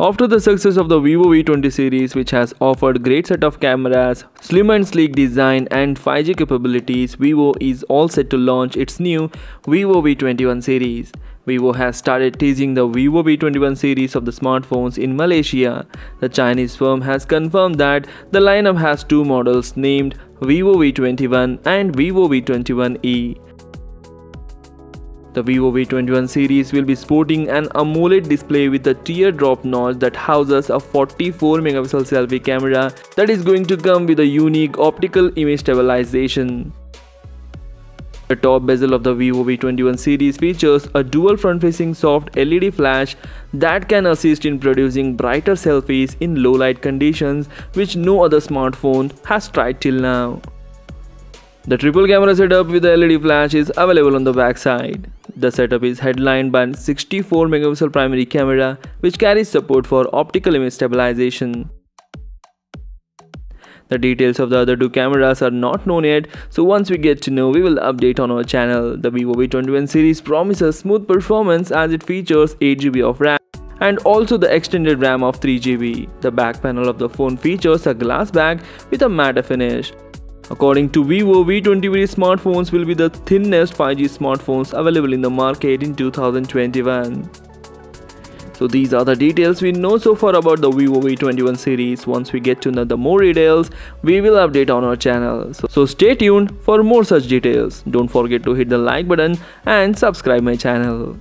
After the success of the Vivo V20 series which has offered great set of cameras, slim and sleek design and 5G capabilities, Vivo is all set to launch its new Vivo V21 series. Vivo has started teasing the Vivo V21 series of the smartphones in Malaysia. The Chinese firm has confirmed that the lineup has two models named Vivo V21 and Vivo V21e. The Vivo V21 series will be sporting an AMOLED display with a teardrop notch that houses a 44 megapixel selfie camera that is going to come with a unique optical image stabilization. The top bezel of the Vivo V21 series features a dual front-facing soft LED flash that can assist in producing brighter selfies in low light conditions which no other smartphone has tried till now. The triple camera setup with the LED flash is available on the back side. The setup is headlined by a 64 megapixel primary camera which carries support for optical image stabilization. The details of the other two cameras are not known yet, so once we get to know, we will update on our channel. The Vivo V21 series promises smooth performance as it features 8GB of RAM and also the extended RAM of 3GB. The back panel of the phone features a glass back with a matte finish. According to Vivo, V20 smartphones will be the thinnest 5G smartphones available in the market in 2021. So these are the details we know so far about the Vivo V21 series. Once we get to know the more details, we will update on our channel. So, so stay tuned for more such details. Don't forget to hit the like button and subscribe my channel.